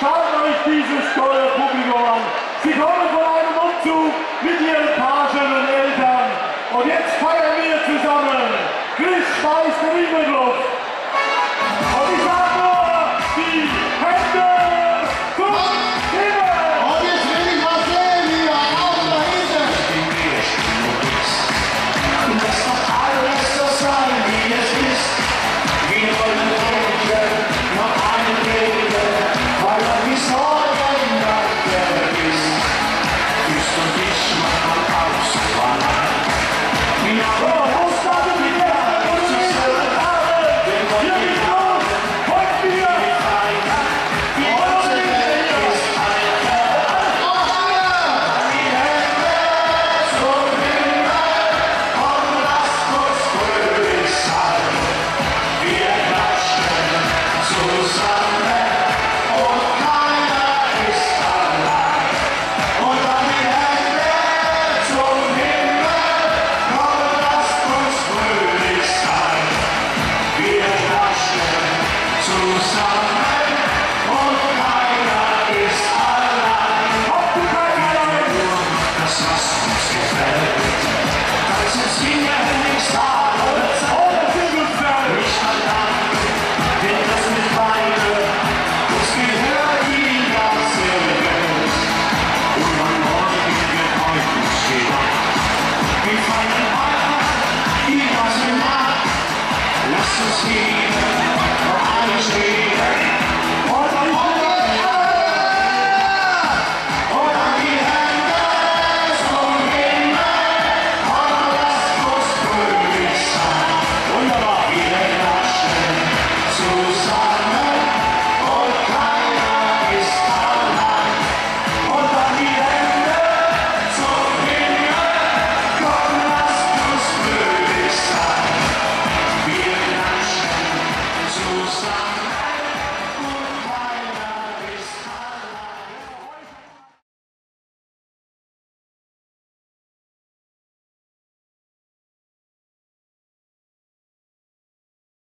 Schaut euch dieses tolle Publikum an. Sie kommen I'm Steve.